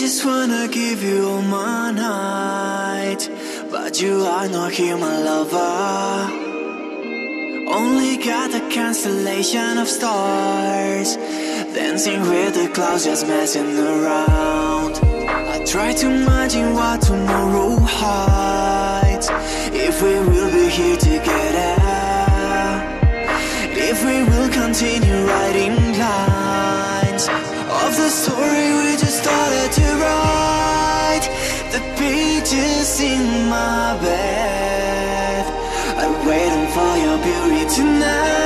just wanna give you all my night But you are not here, my lover. Only got a constellation of stars Dancing with the clouds, just messing around. I try to imagine what tomorrow hides. If we will be here together. If we will continue writing lines Of the story we just started to write. The pages in my bed. I'm waiting for your beauty tonight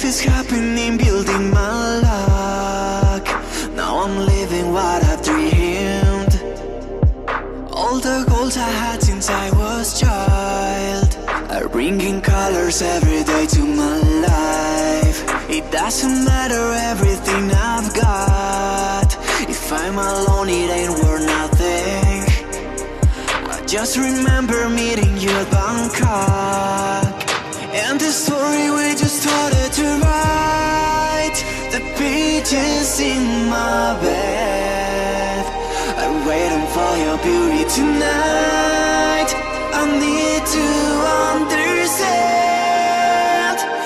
Life is happening, building my luck. Now I'm living what I've dreamed. All the goals I had since I was child. Are bringing colors every day to my life. It doesn't matter everything I've got. If I'm alone it ain't worth nothing. I just remember meeting you at Bangkok And the story we just started to write The pages in my bed. I'm waiting for your beauty tonight. I need to understand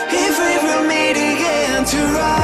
If we will meet again to write